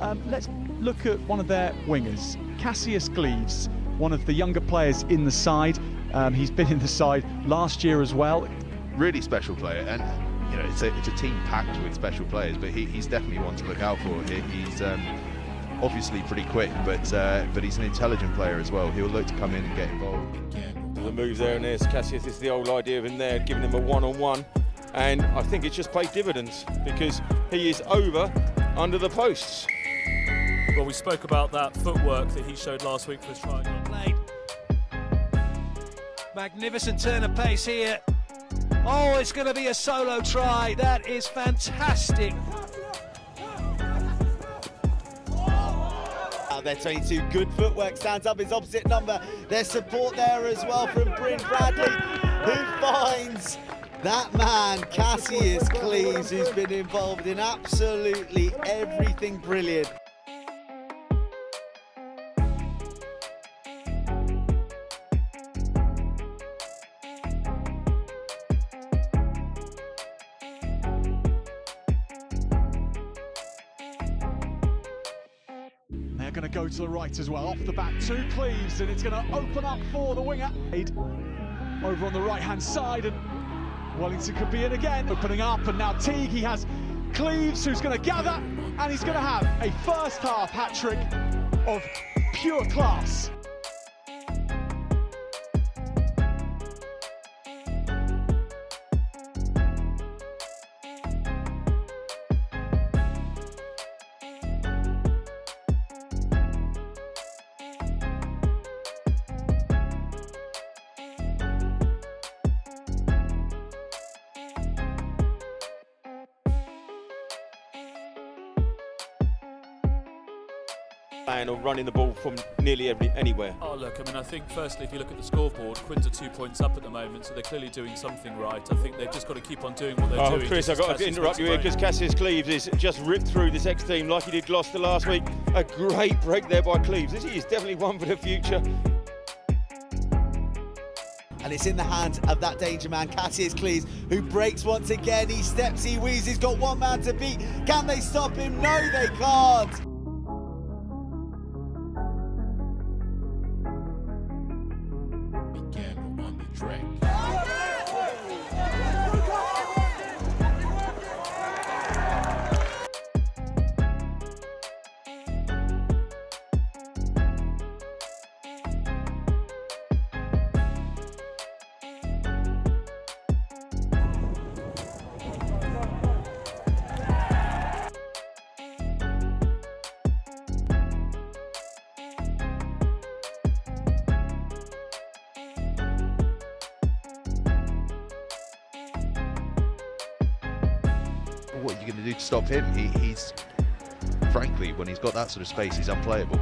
Um, let's look at one of their wingers, Cassius Cleaves, one of the younger players in the side. Um, he's been in the side last year as well. Really special player, and you know it's a, it's a team packed with special players, but he, he's definitely one to look out for. He, he's um, obviously pretty quick, but uh, but he's an intelligent player as well. He'll look to come in and get involved. The moves there and there's Cassius. This is the old idea of him there, giving him a one-on-one, and I think it's just paid dividends because he is over under the posts. Well, we spoke about that footwork that he showed last week for his try. Played. Magnificent turn of pace here. Oh, it's going to be a solo try. That is fantastic. Uh, their 22 good footwork stands up his opposite number. There's support there as well from Bryn Bradley, who finds that man, Cassius Cleaves, who's been involved in absolutely everything brilliant. They're going to go to the right as well, off the back to Cleaves, and it's going to open up for the winger. Over on the right-hand side, and Wellington could be in again, opening up, and now Teague, he has Cleaves, who's going to gather, and he's going to have a first-half hat-trick of pure class. And or running the ball from nearly every anywhere. Oh, look, I mean, I think firstly, if you look at the scoreboard, Quins are two points up at the moment, so they're clearly doing something right. I think they've just got to keep on doing what they're doing. Oh, doing. Chris, I've got as to Cassius interrupt you here because. Cassius Cleaves is just ripped through this X team like he did Gloucester last week. A great break there by Cleaves. This is definitely one for the future. And it's in the hands of that danger man, Cassius Cleaves, who breaks once again. He steps, he wheezes, he's got one man to beat. Can they stop him? No, they can't. What are you going to do to stop him? He, he's frankly, when he's got that sort of space, he's unplayable.